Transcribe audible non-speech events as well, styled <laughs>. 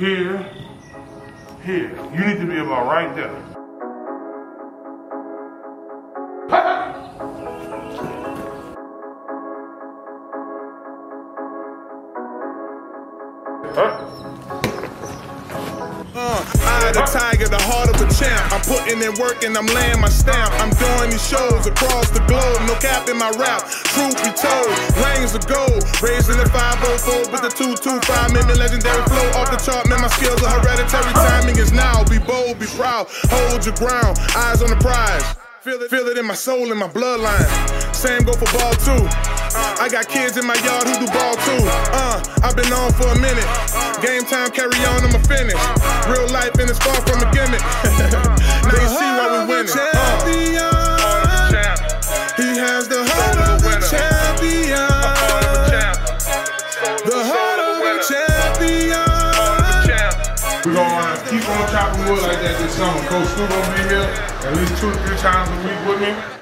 here, here. You need to be about right there. Uh, eye the tiger, the heart of a champ. I'm putting in work and I'm laying my stamp. I'm doing these shows across the globe, no cap in my rap. Truth be told, rings of gold. Raising the 504 with the 225 million legendary flow off the chart. Man, my skills are hereditary. Timing is now. Be bold, be proud. Hold your ground, eyes on the prize. Feel it, feel it in my soul, in my bloodline. Same go for ball too. I got kids in my yard who do ball too. Uh, I've been on for a minute. Game time, carry on, I'ma finish. Real life and it's far from a gimmick. <laughs> now you see why we winning. Uh. He has the heart of a champion. The heart of a champion. We're gonna keep on chopping wood like that this summer. Coach Stu gonna be here at least two or three times a week with me.